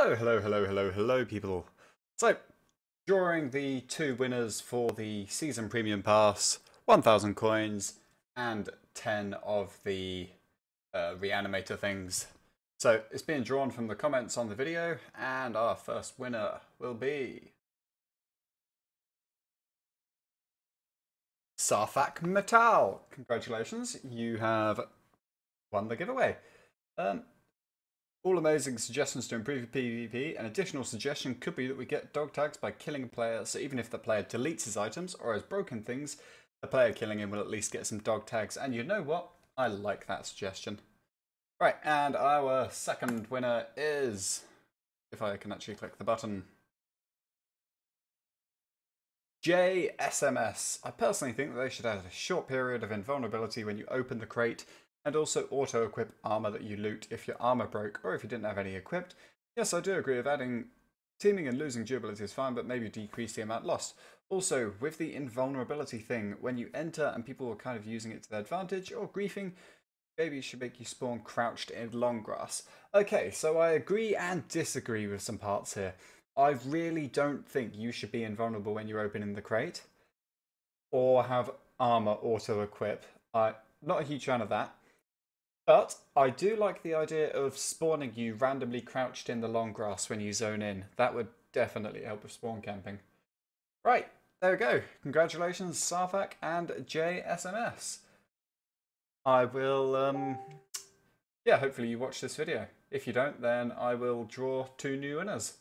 Hello, hello, hello, hello, hello, people. So, drawing the two winners for the season premium pass 1,000 coins and 10 of the uh, reanimator things. So, it's being drawn from the comments on the video, and our first winner will be. Sarfak Metal. Congratulations, you have won the giveaway. Um, all amazing suggestions to improve your PvP. An additional suggestion could be that we get dog tags by killing a player, so even if the player deletes his items or has broken things, the player killing him will at least get some dog tags. And you know what? I like that suggestion. Right, and our second winner is, if I can actually click the button, JSMS. I personally think that they should add a short period of invulnerability when you open the crate and also auto equip armor that you loot if your armor broke or if you didn't have any equipped. Yes, I do agree with adding teaming and losing durability is fine, but maybe decrease the amount lost. Also, with the invulnerability thing, when you enter and people are kind of using it to their advantage or griefing, maybe it should make you spawn crouched in long grass. Okay, so I agree and disagree with some parts here. I really don't think you should be invulnerable when you're opening the crate or have armor auto equip. I'm not a huge fan of that. But I do like the idea of spawning you randomly crouched in the long grass when you zone in. That would definitely help with spawn camping. Right, there we go. Congratulations, Sarfak and JSMS. I will, um, yeah, hopefully you watch this video. If you don't, then I will draw two new winners.